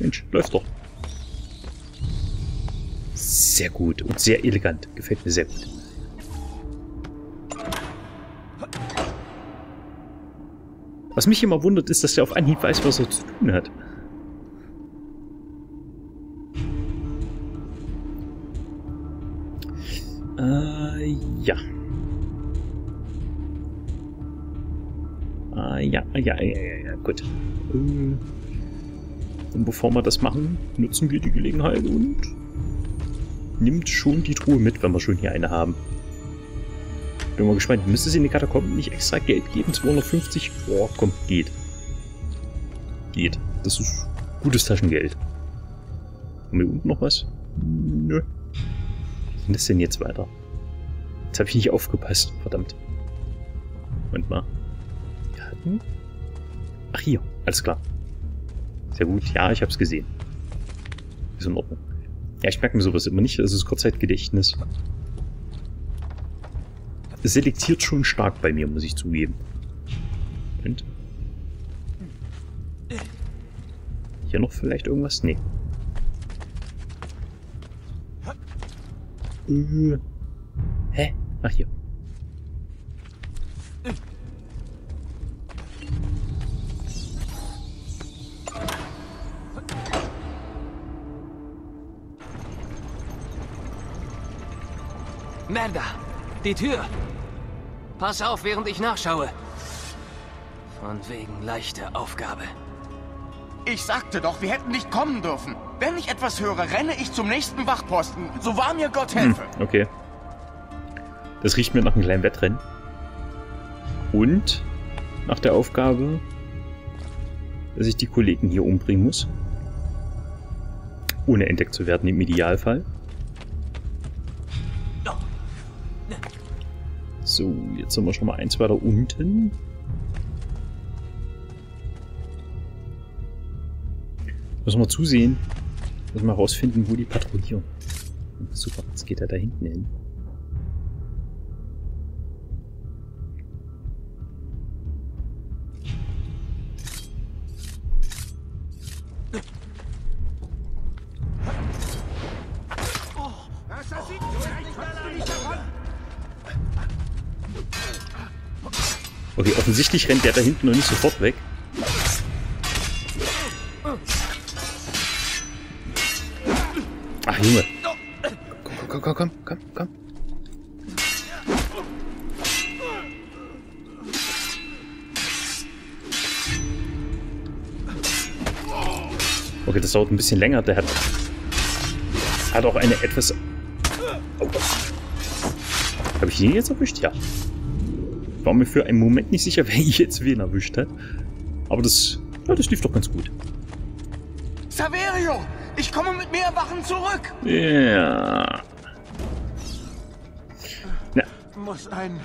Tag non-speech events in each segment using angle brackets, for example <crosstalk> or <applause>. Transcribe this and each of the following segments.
Mensch, läuft doch. Sehr gut und sehr elegant. Gefällt mir sehr gut. Was mich immer wundert, ist, dass er auf Anhieb weiß, was er zu tun hat. Äh, ja. Äh, ja, ja, ja, ja, ja, gut. Äh, und bevor wir das machen, nutzen wir die Gelegenheit und nimmt schon die Truhe mit, wenn wir schon hier eine haben. Bin mal gespannt. Müsste es in die Katakomben nicht extra Geld geben? 250? Boah, komm, geht. Geht. Das ist gutes Taschengeld. Haben wir unten noch was? Nö. Wie geht das denn jetzt weiter? Jetzt habe ich nicht aufgepasst. Verdammt. Moment mal. Wir hatten... Ach, hier. Alles klar. Sehr gut. Ja, ich habe es gesehen. Ist in Ordnung. Ja, ich merke mir sowas immer nicht. Das ist Kurzzeitgedächtnis. Es selektiert schon stark bei mir, muss ich zugeben. Und? Hier noch vielleicht irgendwas? Nee. Äh. Hä? Ach, hier. Merda, die Tür. Pass auf, während ich nachschaue. Von wegen leichte Aufgabe. Ich sagte doch, wir hätten nicht kommen dürfen. Wenn ich etwas höre, renne ich zum nächsten Wachposten. So wahr mir Gott helfe. Hm, okay. Das riecht mir nach einem kleinen Wettrennen. Und nach der Aufgabe, dass ich die Kollegen hier umbringen muss. Ohne entdeckt zu werden im Idealfall. So, jetzt sind wir schon mal eins weiter unten. Müssen wir zusehen. Müssen wir herausfinden, wo die patrouillieren. Super, jetzt geht er da hinten hin. Offensichtlich rennt der da hinten noch nicht sofort weg. Ach, Junge. Komm, komm, komm, komm, komm, komm. Okay, das dauert ein bisschen länger. Der hat, hat auch eine etwas... Oh. Habe ich ihn jetzt erwischt? Ja. War mir für einen Moment nicht sicher, <laughs> wer jetzt wen erwischt hat. Aber das, ja, das lief doch ganz gut. Saverio, ich komme mit mehr Wachen zurück. Ja. Na. Muss einen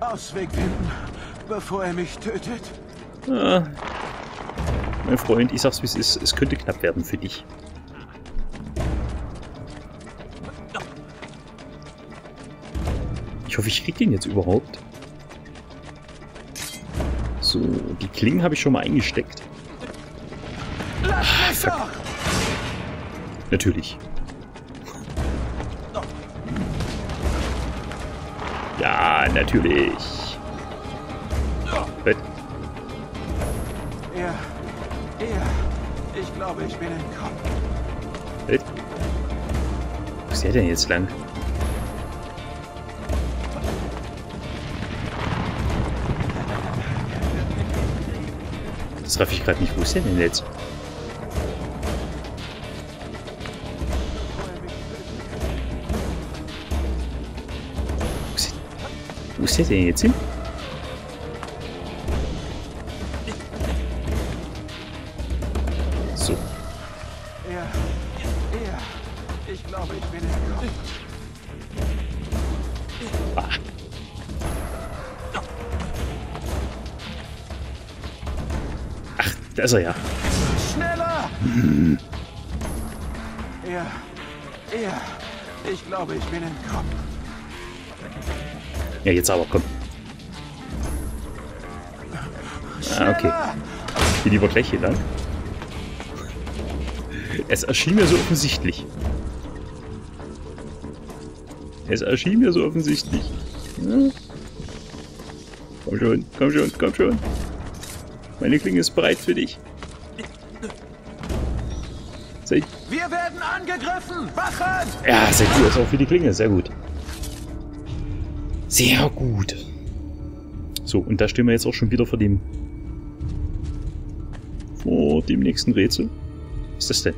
Ausweg finden, bevor er mich tötet. Ah. Mein Freund, ich sag's wie es ist, es könnte knapp werden für dich. Ich hoffe, ich krieg den jetzt überhaupt. Klingen habe ich schon mal eingesteckt. Ah, fuck. Natürlich. Ja, natürlich. Was? Er, er, ich glaube, ich bin entkommen. Was? Wo ist der denn jetzt lang? Das raff ich gerade nicht. Wo ist der denn jetzt? Wo ist, der denn jetzt hin? So. Er, er, ich glaube, ich bin entkommen. Da ist er ja. Schneller! Er, er, ich glaube, ich bin entkommen. Ja, jetzt aber, komm. Ah, okay. Schneller! Geh lieber gleich hier lang. Es erschien mir so offensichtlich. Es erschien mir so offensichtlich. Ja. Komm schon, komm schon, komm schon. Meine Klinge ist bereit für dich. Seid, Wir werden angegriffen! Wachen! ja, seid ihr ist auch für die Klinge. Sehr gut. Sehr gut. So, und da stehen wir jetzt auch schon wieder vor dem... Vor dem nächsten Rätsel. Was ist das denn?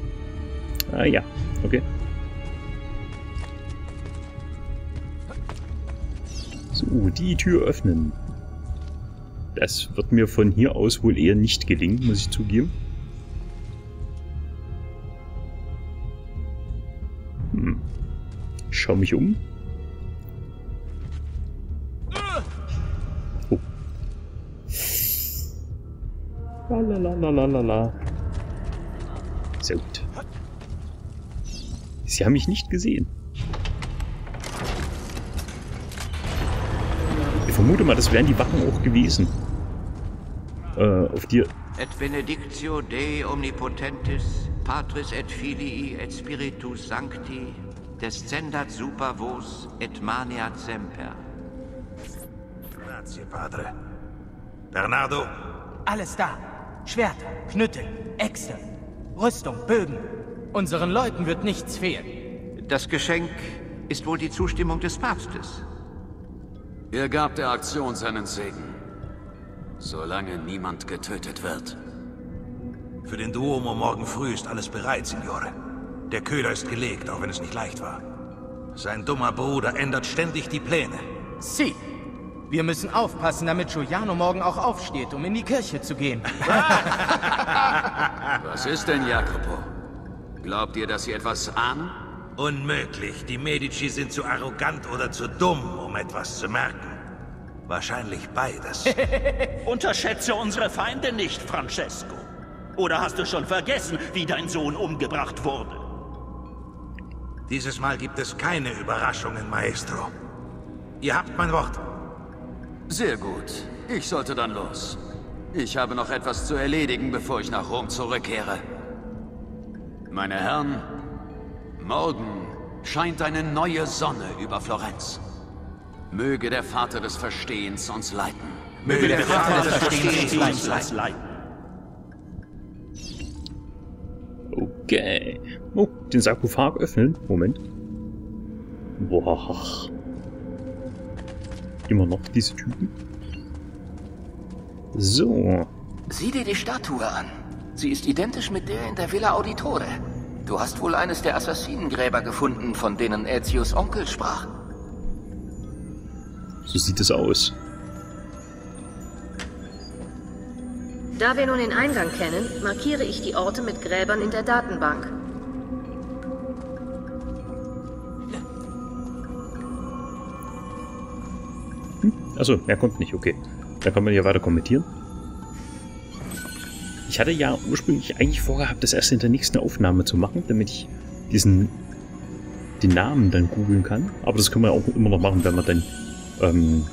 Ah ja, okay. So, die Tür öffnen. Das wird mir von hier aus wohl eher nicht gelingen, muss ich zugeben. Hm. Ich schau mich um. Oh. Lalalala. Sehr gut. Sie haben mich nicht gesehen. Ich vermute mal, das wären die Wachen auch gewesen. Äh, auf dir. Et benedictio Dei omnipotentis, Patris et Filii et Spiritus Sancti, descendat super vos et maniat semper. Grazie, Padre. Bernardo, Alles da. Schwerter, Knüttel, Äxte, Rüstung, Bögen. Unseren Leuten wird nichts fehlen. Das Geschenk ist wohl die Zustimmung des Papstes. Er gab der Aktion seinen Segen. Solange niemand getötet wird. für den Duomo morgen früh ist alles bereit, Signore. Der Köder ist gelegt, auch wenn es nicht leicht war. Sein dummer Bruder ändert ständig die Pläne. Sie. Wir müssen aufpassen, damit Giuliano morgen auch aufsteht, um in die Kirche zu gehen. <laughs> Was ist denn, Jacopo? Glaubt ihr, dass sie etwas ahnen? Unmöglich. Die Medici sind zu arrogant oder zu dumm, um etwas zu merken. Wahrscheinlich beides. <laughs> Unterschätze unsere Feinde nicht, Francesco. Oder hast du schon vergessen, wie dein Sohn umgebracht wurde? Dieses Mal gibt es keine Überraschungen, Maestro. Ihr habt mein Wort. Sehr gut. Ich sollte dann los. Ich habe noch etwas zu erledigen, bevor ich nach Rom zurückkehre. Meine Herren, morgen scheint eine neue Sonne über Florenz. Möge der Vater des Verstehens uns leiten. Möge der Vater des Verstehens uns leiden. Okay. Oh, den Sarkophag öffnen. Moment. Boah. Immer noch diese Typen. So. Sieh dir die Statue an. Sie ist identisch mit der in der Villa Auditore. Du hast wohl eines der Assassinengräber gefunden, von denen Aetius Onkel sprach. So sieht es aus. Da wir nun den Eingang kennen, markiere ich die Orte mit Gräbern in der Datenbank. Achso, er kommt nicht, okay. Dann kann man ja weiter kommentieren. Ich hatte ja ursprünglich eigentlich vorgehabt, das erst in der nächsten Aufnahme zu machen, damit ich diesen den Namen dann googeln kann. Aber das können wir auch immer noch machen, wenn wir dann ähm,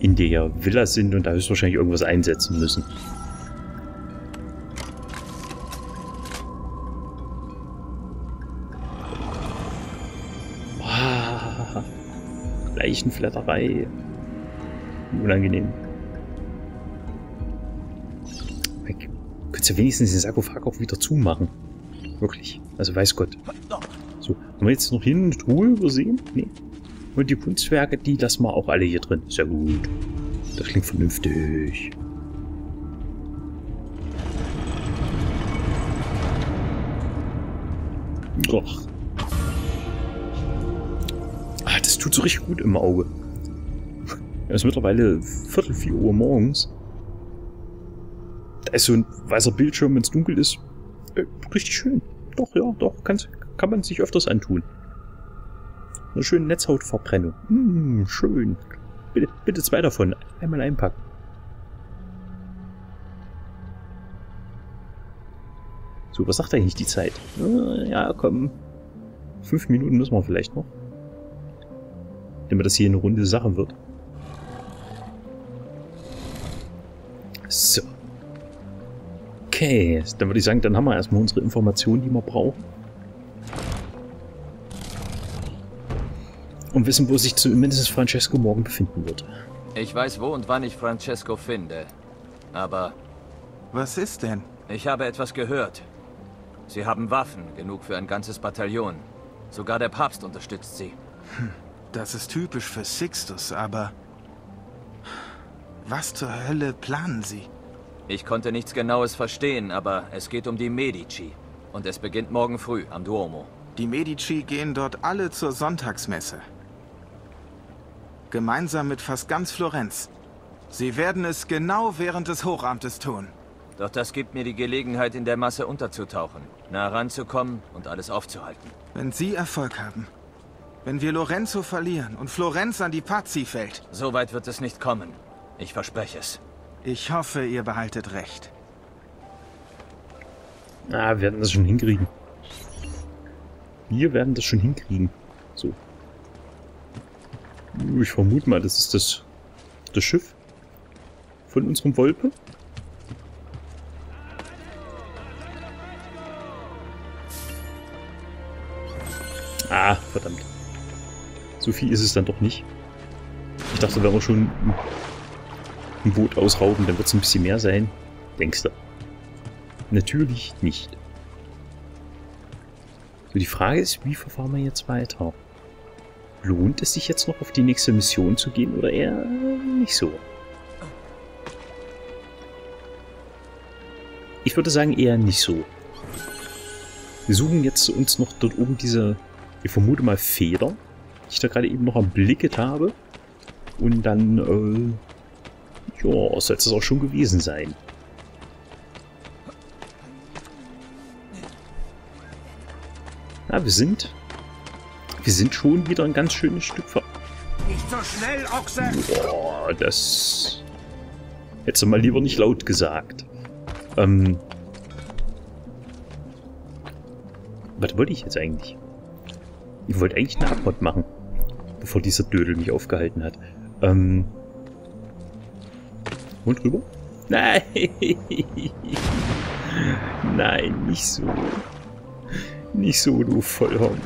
in der Villa sind und da höchstwahrscheinlich irgendwas einsetzen müssen. Ah, Leichenflatterei. Unangenehm. Ich könnte ja wenigstens den Sarkophag auch wieder zumachen. Wirklich. Also weiß Gott. So, haben wir jetzt noch hin eine Truhe übersehen? Nee. Und die Kunstwerke, die lassen wir auch alle hier drin. Sehr gut. Das klingt vernünftig. Doch. Ah, das tut so richtig gut im Auge. Es ist mittlerweile Viertel vier Uhr morgens. Da ist so ein weißer Bildschirm, wenn es dunkel ist. Äh, richtig schön. Doch, ja, doch. Kann, kann man sich öfters antun. Eine schöne Netzhautverbrennung. Hm, schön. Bitte, bitte zwei davon. Einmal einpacken. So, was sagt eigentlich die Zeit? Äh, ja, komm. Fünf Minuten müssen wir vielleicht noch. Damit das hier eine runde Sache wird. So. Okay, dann würde ich sagen, dann haben wir erstmal unsere Informationen, die wir brauchen. Und wissen, wo sich zumindest Francesco morgen befinden wird. Ich weiß, wo und wann ich Francesco finde. Aber Was ist denn? ich habe etwas gehört. Sie haben Waffen, genug für ein ganzes Bataillon. Sogar der Papst unterstützt sie. Das ist typisch für Sixtus, aber... Was zur Hölle planen Sie? Ich konnte nichts Genaues verstehen, aber es geht um die Medici. Und es beginnt morgen früh am Duomo. Die Medici gehen dort alle zur Sonntagsmesse. Gemeinsam mit fast ganz Florenz. Sie werden es genau während des Hochamtes tun. Doch das gibt mir die Gelegenheit, in der Masse unterzutauchen, nah ranzukommen und alles aufzuhalten. Wenn Sie Erfolg haben. Wenn wir Lorenzo verlieren und Florenz an die Pazzi fällt. So weit wird es nicht kommen. Ich verspreche es. Ich hoffe, ihr behaltet recht. Ah, wir werden das schon hinkriegen. Wir werden das schon hinkriegen. So. Ich vermute mal, das ist das, das Schiff von unserem Wolpe. Ah, verdammt. So viel ist es dann doch nicht. Ich dachte, wenn wir schon ein- Boot ausrauben, dann wird es ein bisschen mehr sein. Denkst du? Natürlich nicht. So, die Frage ist, wie verfahren wir jetzt weiter? Lohnt es sich jetzt noch auf die nächste Mission zu gehen oder eher nicht so? Ich würde sagen eher nicht so. Wir suchen jetzt uns noch dort oben diese, ich vermute mal Feder, die ich da gerade eben noch erblickt habe. Und dann, äh, ja, soll es auch schon gewesen sein. Ja, wir sind, wir sind schon wieder ein ganz schönes Stück ver... Nicht so schnell, Ochse! Boah, das hättest du mal lieber nicht laut gesagt. Ähm, was wollte ich jetzt eigentlich? Ich wollte eigentlich eine Abmod machen, bevor dieser Dödel mich aufgehalten hat. Ähm, und rüber? Nein! <laughs> Nein, nicht so. Nicht so, du Vollhorn.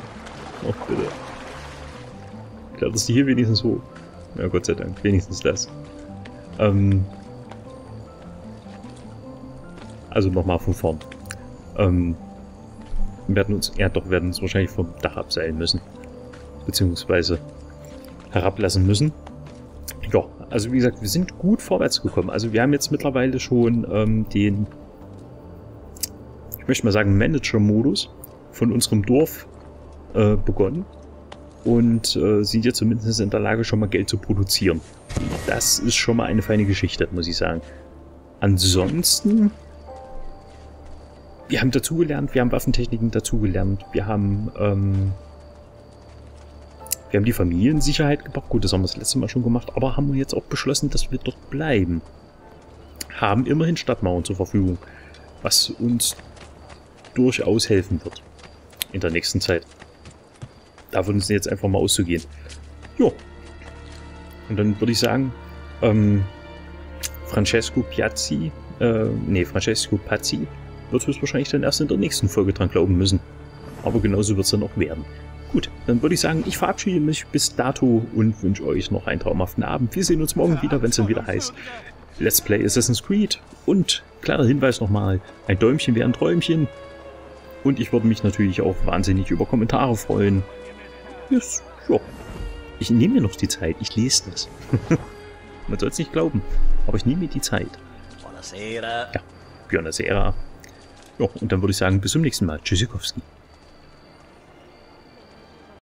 Oh, bitte. Kletterst du hier wenigstens hoch? Ja, Gott sei Dank, wenigstens das. Ähm. Also nochmal von vorn. Ähm. Werden uns, ja doch, werden uns wahrscheinlich vom Dach abseilen müssen. Beziehungsweise herablassen müssen. Ja, also wie gesagt, wir sind gut vorwärts gekommen. Also wir haben jetzt mittlerweile schon ähm, den, ich möchte mal sagen, Manager-Modus von unserem Dorf äh, begonnen und äh, sind jetzt zumindest in der Lage, schon mal Geld zu produzieren. Das ist schon mal eine feine Geschichte, muss ich sagen. Ansonsten, wir haben dazugelernt, wir haben Waffentechniken dazugelernt, wir haben, ähm, wir haben die Familiensicherheit gebracht. Gut, das haben wir das letzte Mal schon gemacht, aber haben wir jetzt auch beschlossen, dass wir dort bleiben. Haben immerhin Stadtmauern zur Verfügung, was uns durchaus helfen wird in der nächsten Zeit. Davon ist jetzt einfach mal auszugehen. Jo. Und dann würde ich sagen, ähm, Francesco Piazzi, äh, nee, Francesco Pazzi wird höchstwahrscheinlich dann erst in der nächsten Folge dran glauben müssen. Aber genauso wird es dann auch werden. Gut, dann würde ich sagen, ich verabschiede mich bis dato und wünsche euch noch einen traumhaften Abend. Wir sehen uns morgen wieder, wenn es dann wieder heißt Let's Play Assassin's Creed. Und kleiner Hinweis nochmal, ein Däumchen wäre ein Träumchen. Und ich würde mich natürlich auch wahnsinnig über Kommentare freuen. Yes, ja. Ich nehme mir noch die Zeit, ich lese das. <laughs> Man soll es nicht glauben, aber ich nehme mir die Zeit. Buonasera. Ja, Björn Sera. Ja, und dann würde ich sagen, bis zum nächsten Mal. Tschüssikowski.